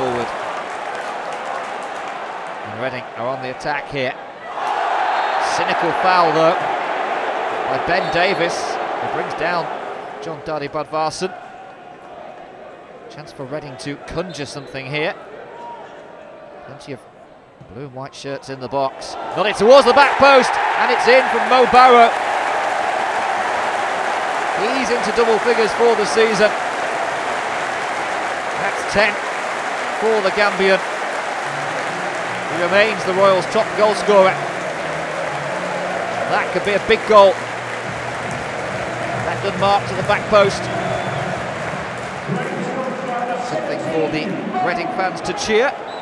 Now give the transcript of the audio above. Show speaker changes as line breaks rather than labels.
forward. And Reading are on the attack here. Cynical foul though by Ben Davies. He brings down Jón Daði Böðvarsson. Chance for Reading to conjure something here. Plenty of blue and white shirts in the box. Not it towards the back post and it's in from Mo Barrow. He's into double figures for the season. That's 10 for the Gambian. He remains the Royals' top goal scorer. That could be a big goal. That good mark to the back post. Something for the Reading fans to cheer.